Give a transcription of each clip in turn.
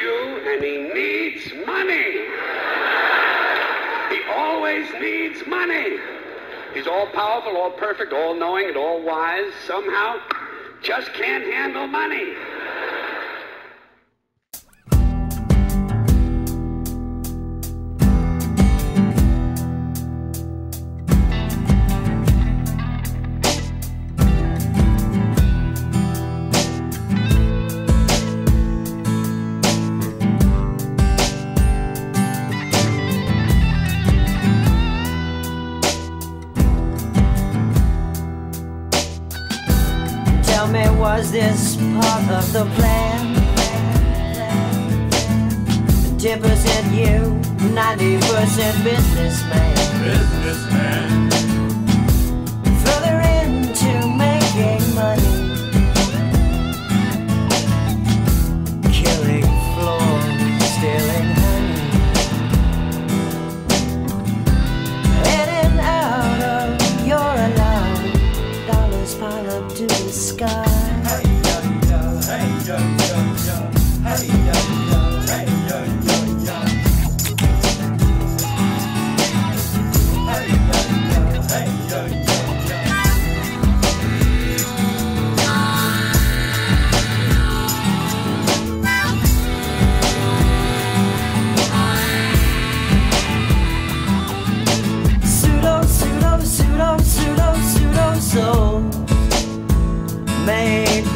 you, and he needs money. He always needs money. He's all powerful, all perfect, all knowing, and all wise. Somehow, just can't handle money. Me, was this part of the plan? 10% you, 90% businessman. Businessman. Up to the sky.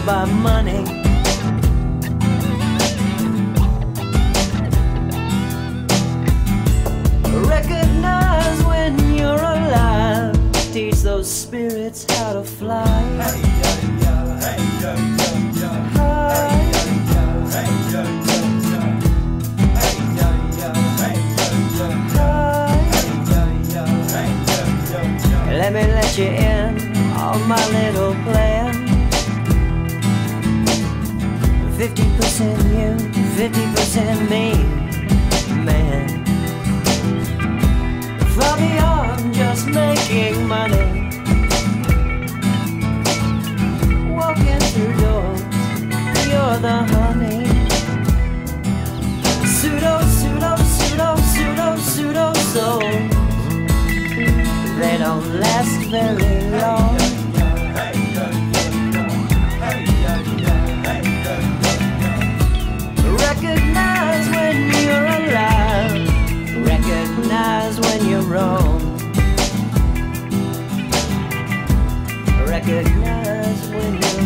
By money. Recognize when you're alive. Teach those spirits how to fly. Let me let you in on my little plan. 50% you, 50% me, man. Far beyond just making money. Walking through doors, you're the honey. Pseudo, pseudo, pseudo, pseudo, pseudo soul they don't last very long. When you're wrong. Recognize when you're.